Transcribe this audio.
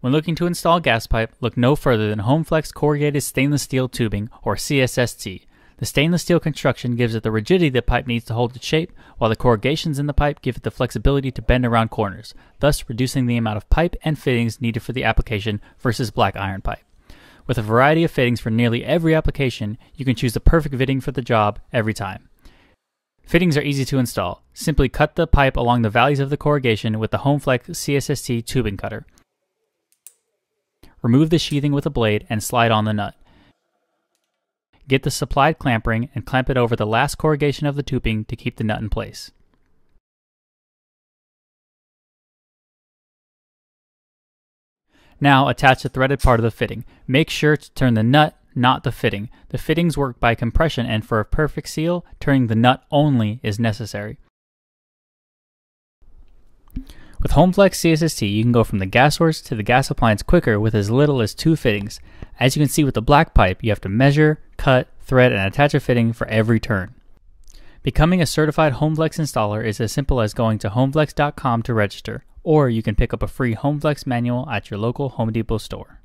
When looking to install gas pipe, look no further than HomeFlex corrugated stainless steel tubing, or CSST. The stainless steel construction gives it the rigidity the pipe needs to hold its shape, while the corrugations in the pipe give it the flexibility to bend around corners, thus reducing the amount of pipe and fittings needed for the application versus black iron pipe. With a variety of fittings for nearly every application, you can choose the perfect fitting for the job every time. Fittings are easy to install. Simply cut the pipe along the valleys of the corrugation with the HomeFlex CSST tubing cutter. Remove the sheathing with a blade and slide on the nut. Get the supplied clamp ring and clamp it over the last corrugation of the tubing to keep the nut in place. Now attach the threaded part of the fitting. Make sure to turn the nut, not the fitting. The fittings work by compression and for a perfect seal, turning the nut only is necessary. With HomeFlex CSST, you can go from the gas source to the gas appliance quicker with as little as two fittings. As you can see with the black pipe, you have to measure, cut, thread, and attach a fitting for every turn. Becoming a certified HomeFlex installer is as simple as going to homeflex.com to register, or you can pick up a free HomeFlex manual at your local Home Depot store.